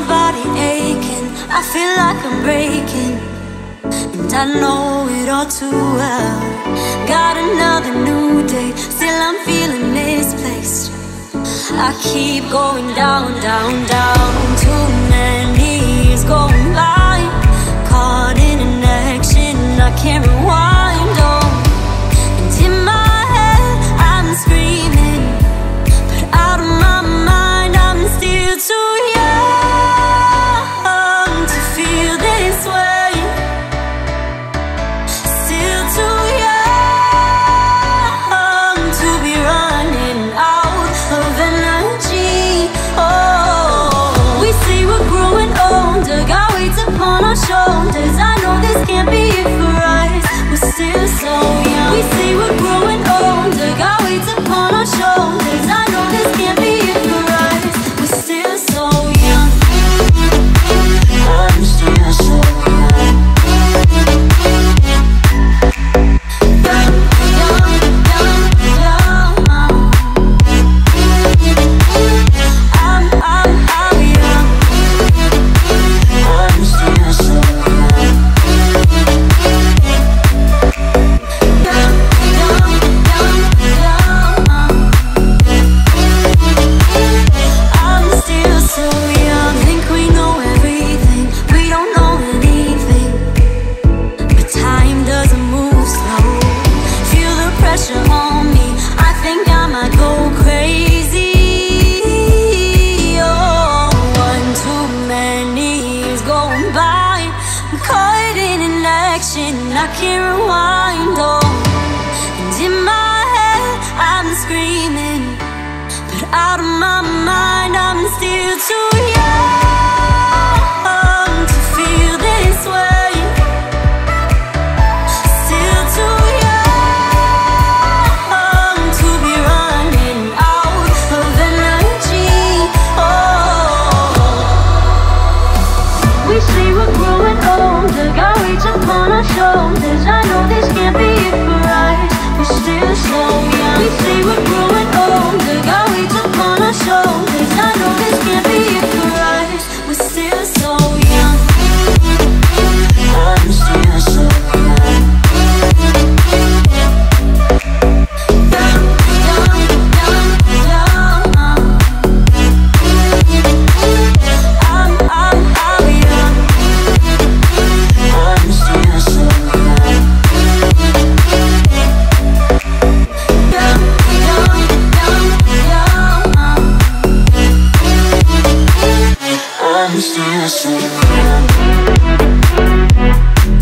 my body aching. I feel like I'm breaking, and I know it all too well. Got another new day, still I'm feeling misplaced. I keep going down, down, down. reflection I can't rewind, oh. And in my head I'm screaming But out of my mind I'm still too young. Thank you.